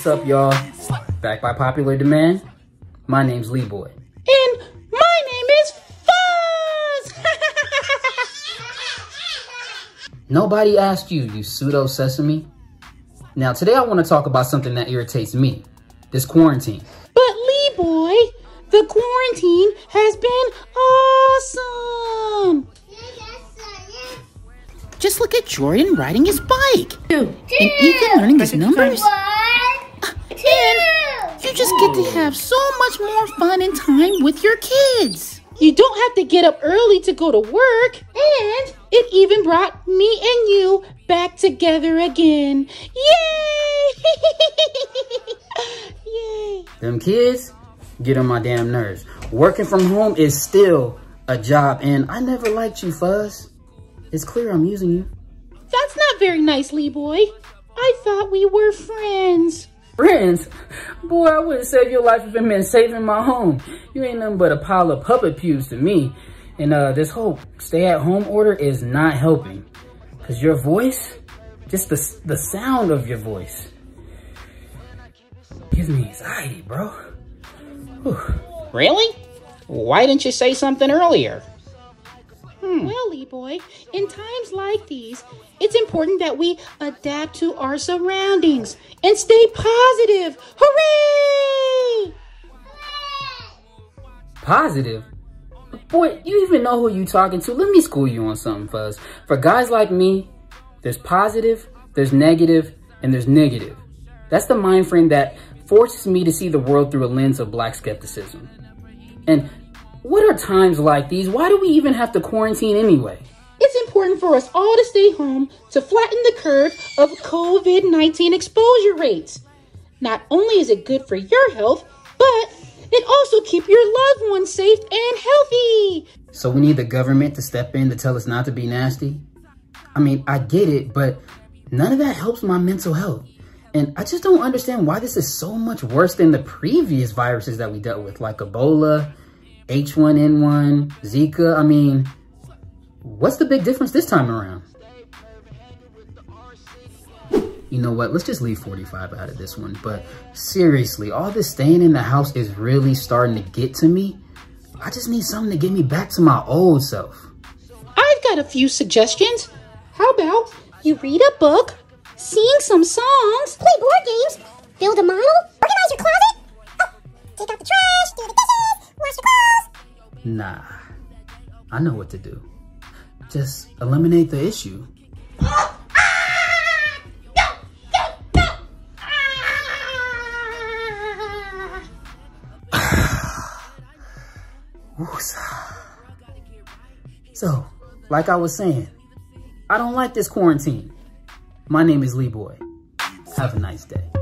What's up, y'all? Back by popular demand, my name's LeeBoy. And my name is Fuzz! Nobody asked you, you pseudo sesame. Now, today I want to talk about something that irritates me this quarantine. But, LeeBoy, the quarantine has been awesome! Just look at Jordan riding his bike. And Ethan learning his numbers. And you just get to have so much more fun and time with your kids. You don't have to get up early to go to work. And it even brought me and you back together again. Yay! Yay! Them kids get on my damn nerves. Working from home is still a job, and I never liked you, Fuzz. It's clear I'm using you. That's not very nice, LeeBoy. I thought we were friends. Friends? Boy, I wouldn't save your life if it meant saving my home. You ain't nothing but a pile of puppet pubes to me. And uh, this whole stay-at-home order is not helping. Because your voice, just the, the sound of your voice, gives me anxiety, bro. Whew. Really? Why didn't you say something earlier? Boy, in times like these, it's important that we adapt to our surroundings and stay positive. Hooray! Positive? Boy, you even know who you talking to. Let me school you on something, Fuzz. For guys like me, there's positive, there's negative, and there's negative. That's the mind frame that forces me to see the world through a lens of black skepticism. And what are times like these? Why do we even have to quarantine anyway? It's important for us all to stay home to flatten the curve of COVID-19 exposure rates. Not only is it good for your health, but it also keep your loved ones safe and healthy. So we need the government to step in to tell us not to be nasty? I mean, I get it, but none of that helps my mental health. And I just don't understand why this is so much worse than the previous viruses that we dealt with, like Ebola, H1N1, Zika. I mean, what's the big difference this time around? You know what? Let's just leave 45 out of this one. But seriously, all this staying in the house is really starting to get to me. I just need something to get me back to my old self. I've got a few suggestions. How about you read a book, sing some songs, play board games, build a model, Nah, I know what to do. Just eliminate the issue. So, like I was saying, I don't like this quarantine. My name is LeeBoy. Have a nice day.